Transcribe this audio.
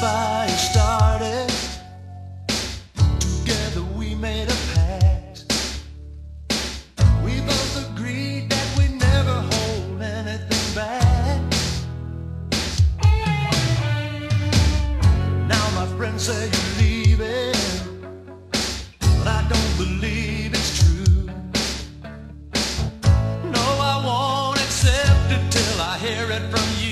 fire started, together we made a pact. We both agreed that we never hold anything back. Now my friends say you're leaving, but I don't believe it's true. No, I won't accept it till I hear it from you.